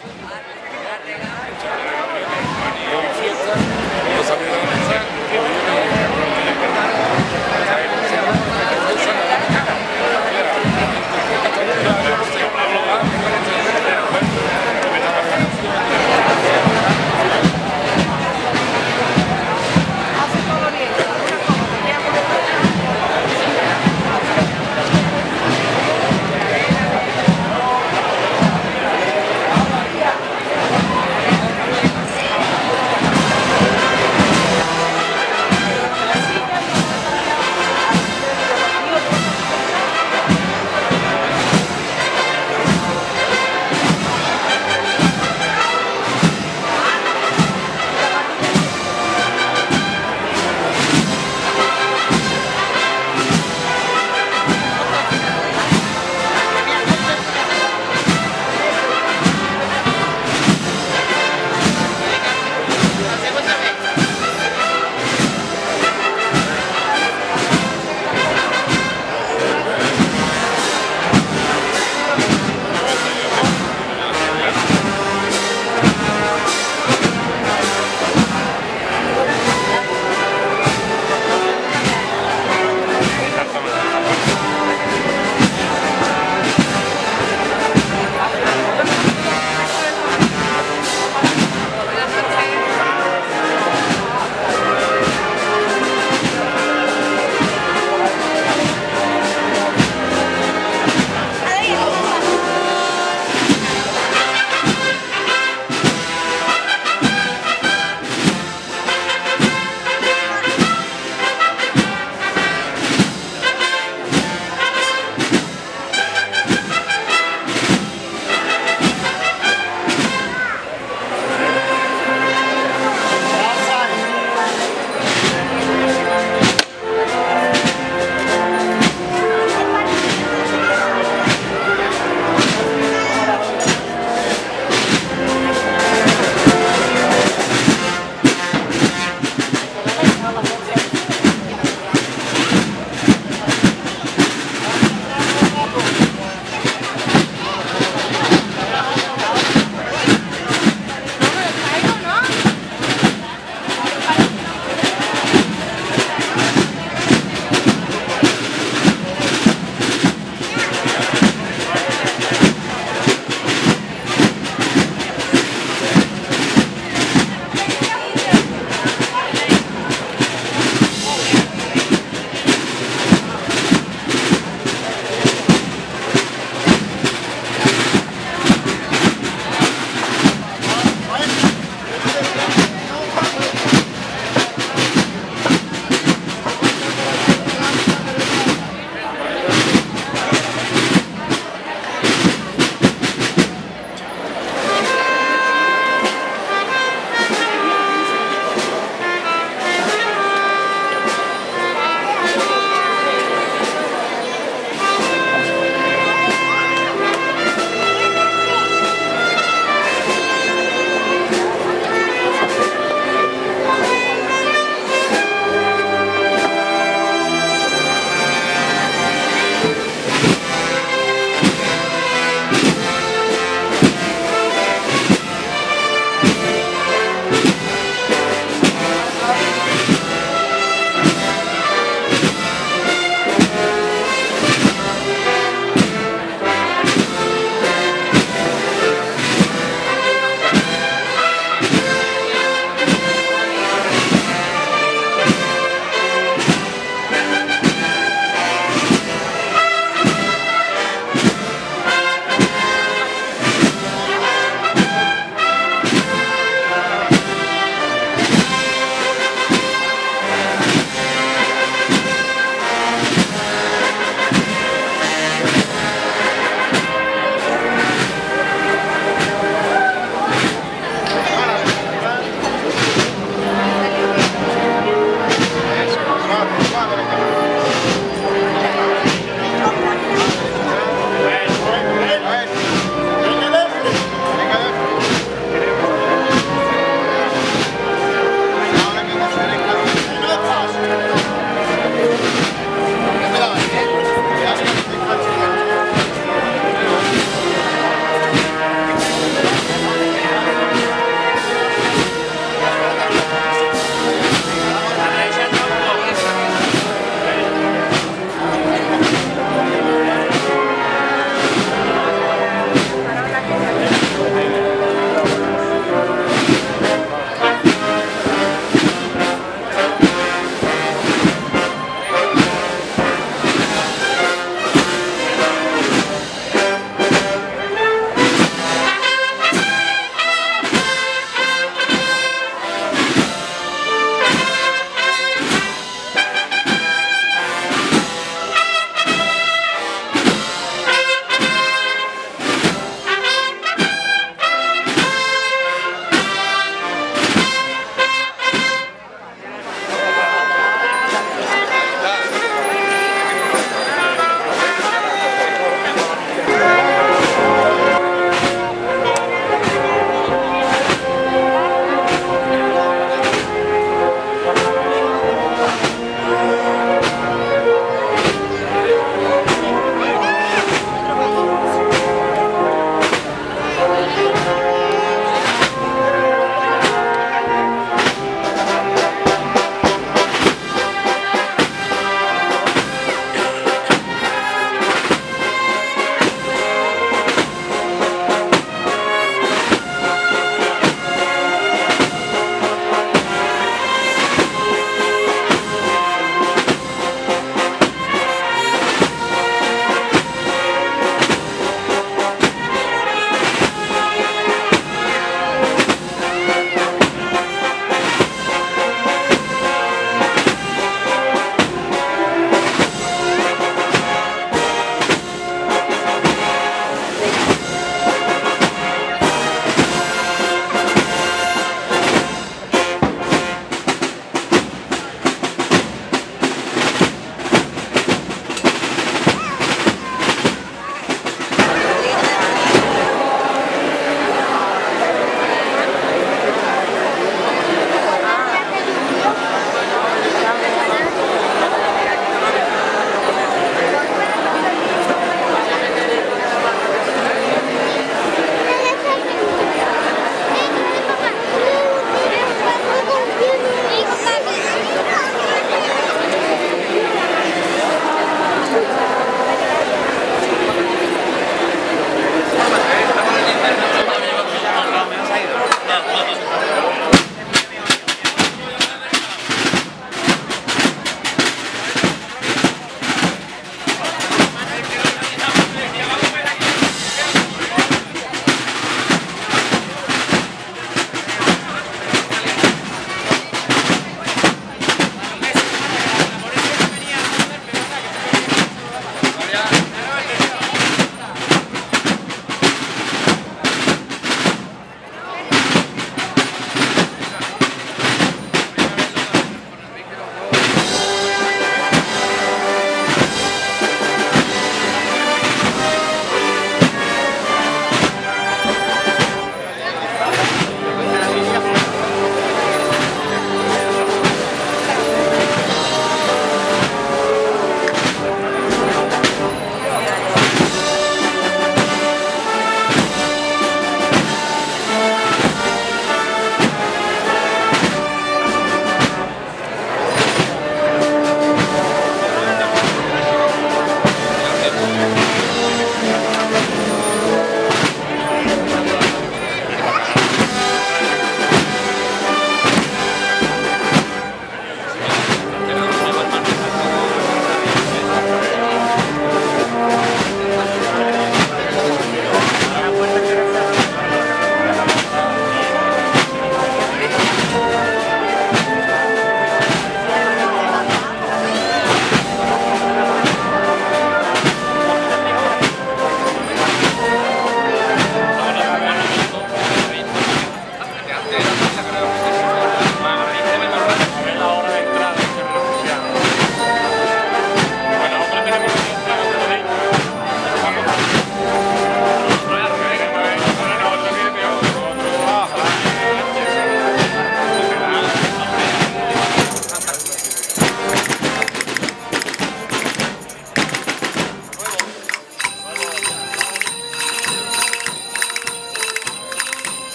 Gracias.